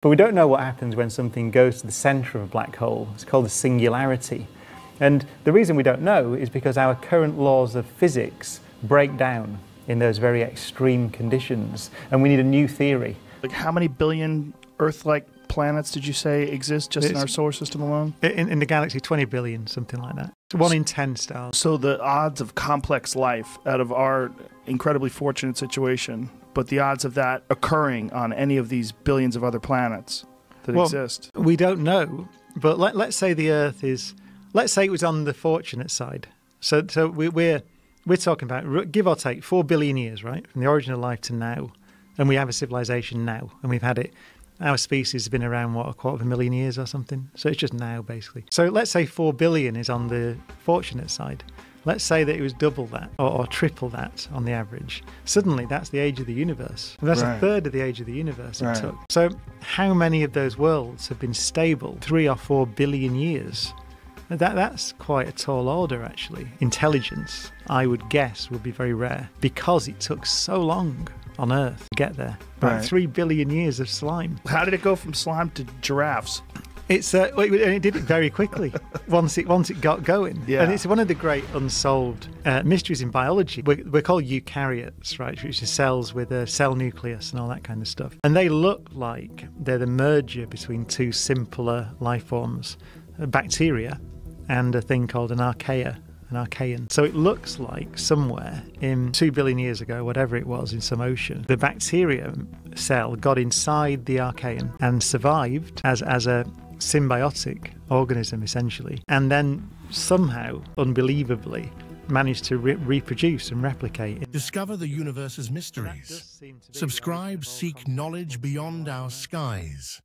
But we don't know what happens when something goes to the centre of a black hole. It's called a singularity. And the reason we don't know is because our current laws of physics break down in those very extreme conditions, and we need a new theory. Like, how many billion Earth like planets did you say exist just in our solar system alone? In, in the galaxy, 20 billion, something like that. It's one in 10 stars. So, the odds of complex life out of our incredibly fortunate situation, but the odds of that occurring on any of these billions of other planets that Well, exist. We don't know, but let, let's say the Earth is, let's say it was on the fortunate side. So, so we, we're we're talking about give or take four billion years, right, from the origin of life to now, and we have a civilization now, and we've had it. Our species has been around what a quarter of a million years or something, so it's just now basically. So let's say four billion is on the fortunate side. Let's say that it was double that or, or triple that on the average. Suddenly, that's the age of the universe. And that's Right. a third of the age of the universe it Right. took. So, how many of those worlds have been stable three or four billion years? That, that's quite a tall order, actually. Intelligence, I would guess, would be very rare because it took so long on Earth to get there. About Right. three billion years of slime. How did it go from slime to giraffes? It's uh, it- and it did it very quickly once it once it got going. Yeah. And it's one of the great unsolved uh, mysteries in biology. We're, we're called eukaryotes, right? Which is cells with a cell nucleus and all that kind of stuff. And they look like they're the merger between two simpler life forms, a bacteria and a thing called an archaea. An archaean. So it looks like somewhere in two billion years ago, whatever it was, in some ocean, the bacterium cell got inside the archaean and survived as, as a symbiotic organism essentially, and then somehow, unbelievably, managed to re- reproduce and replicate. Discover the universe's mysteries. seem to be the Subscribe, seek knowledge beyond our skies.